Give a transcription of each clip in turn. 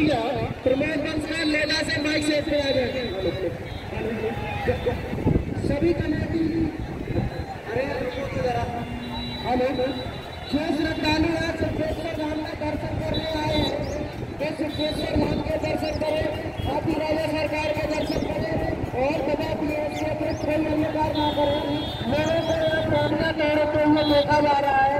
ठीक सभी कमेटी अरे हेलो जो श्रद्धालु है सिद्धेश्वर धाम में दर्शन करने आए हैं। सिद्धेश्वर धाम के दर्शन करें। आप राज्य सरकार के दर्शन करें। और ऐसे अतिरिक्त कोई अन्य कार्य ना करें। लोगों को यह प्रार्थना तोड़ते हुए देखा जा रहा है।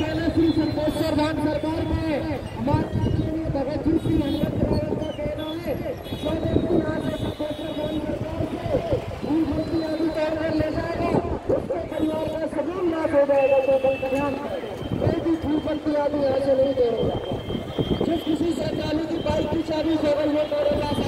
है श्री संतोषर धाम सरकार है हमारे भगत जी श्री हनुमत राय का कहना है सरकार ले जाएगा। उसके परिवार हो जाएगा तो कल कल्याण नहीं तोड़ेगा जिस किसी श्रद्धालु की बाइक की चाबी गई वो तोड़ेगा